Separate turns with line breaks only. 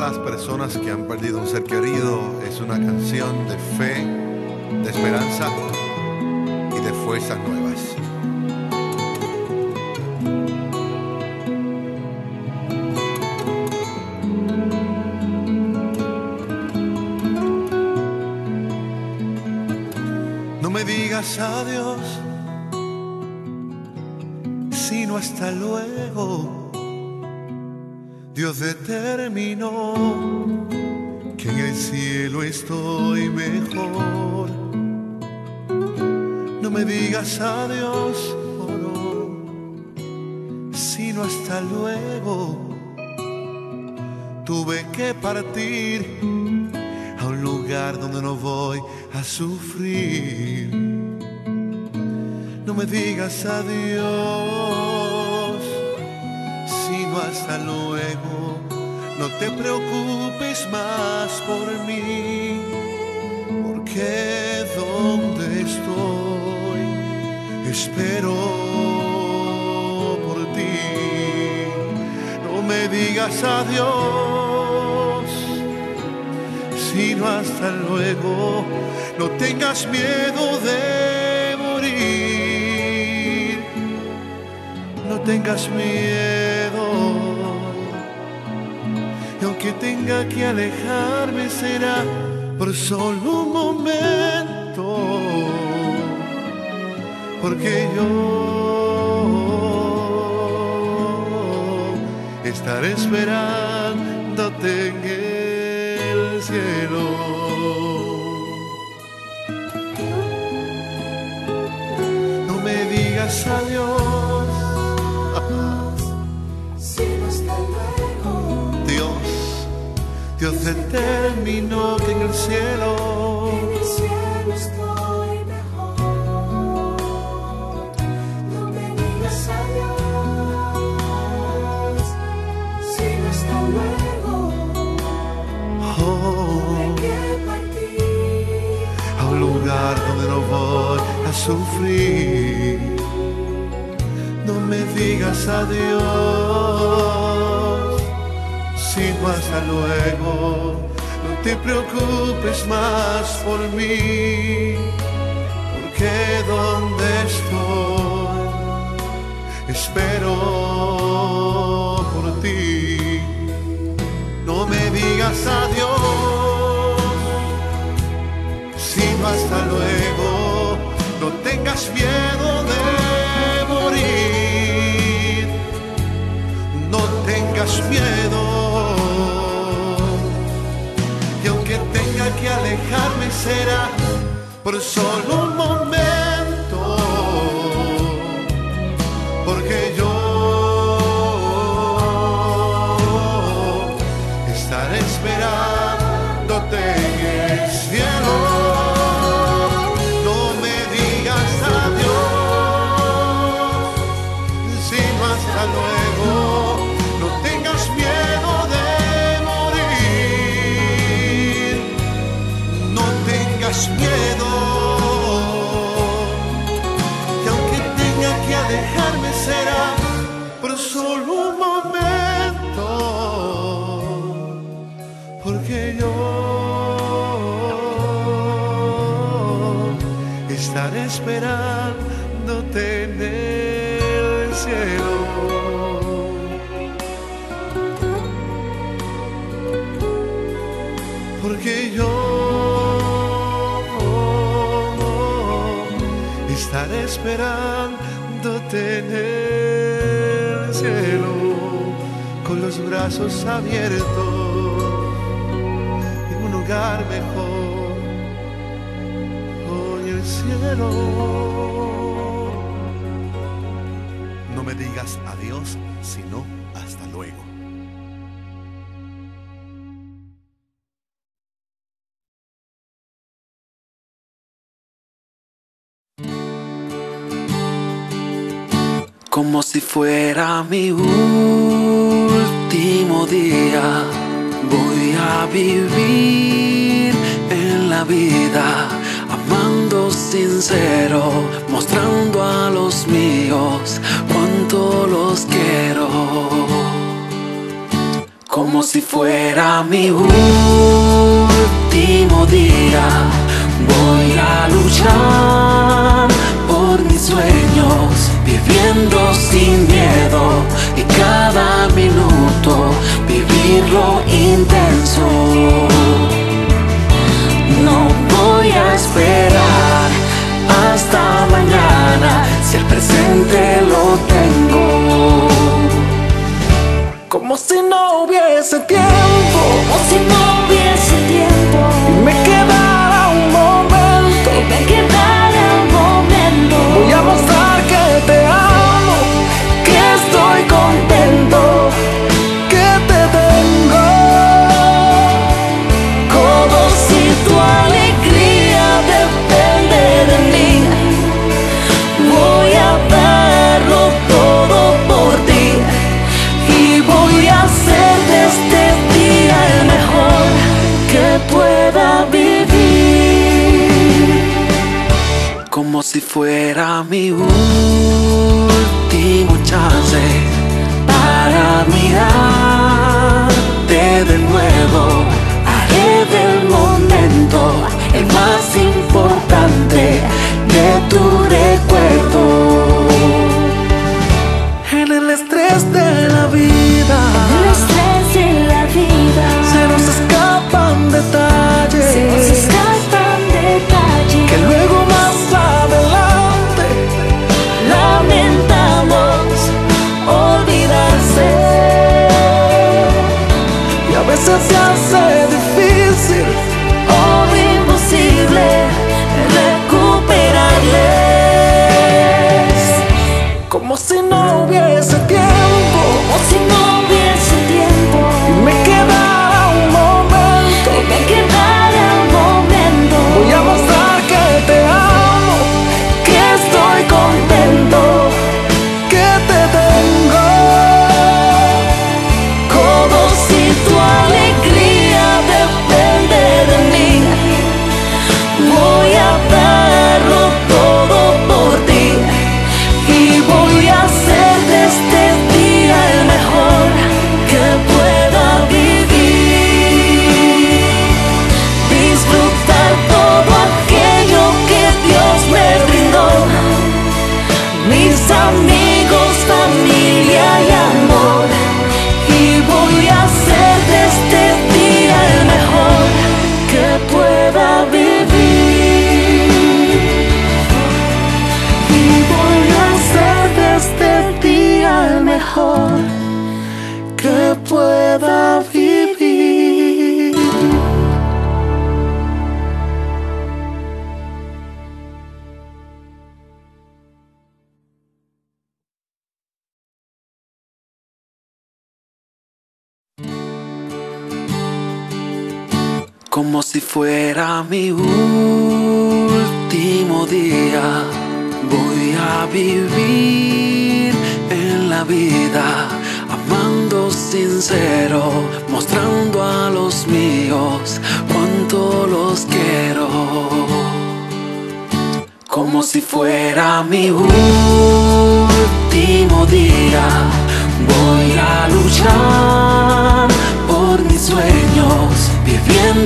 todas las personas que han perdido un ser querido. Es una canción de fe, de esperanza y de fuerzas nuevas. No me digas adiós, sino hasta luego. Dios determinó que en el cielo estoy mejor. No me digas adiós, oh no, sino hasta luego. Tuve que partir a un lugar donde no voy a sufrir. No me digas adiós, hasta luego. No te preocupes más por mí, porque donde estoy espero por ti. No me digas adiós, sino hasta luego. No tengas miedo de morir, no tengas miedo. Aunque tenga que alejarme será por solo un momento, porque yo estaré esperándote en el cielo. No me digas adiós, Dios determinó que en el cielo
en el cielo estoy mejor. No me digas adiós, sino hasta luego,
oh,
hay que partir.
a un lugar donde no voy a sufrir. No me digas adiós, sino hasta luego. No te preocupes más por mí, porque donde estoy espero será por solo un tengas miedo. Y aunque tenga que alejarme será por solo un momento, porque yo estaré esperándote en el cielo. Esperándote en el cielo con los brazos abiertos en un lugar mejor. Hoy el cielo. No me digas adiós, sino hasta luego.
como si fuera mi último día. Voy a vivir en la vida, amando sincero, mostrando a los míos cuánto los quiero. Como si fuera mi último día, voy a luchar por mis sueños viviendo sin miedo y cada minuto vivirlo intenso. No voy a esperar. fuera mi último chance para mirar. sensação é difícil como si fuera mi último día. Voy a vivir en la vida, amando sincero, mostrando a los míos cuánto los quiero. Como si fuera mi último día, voy a luchar por mis sueños, viviendo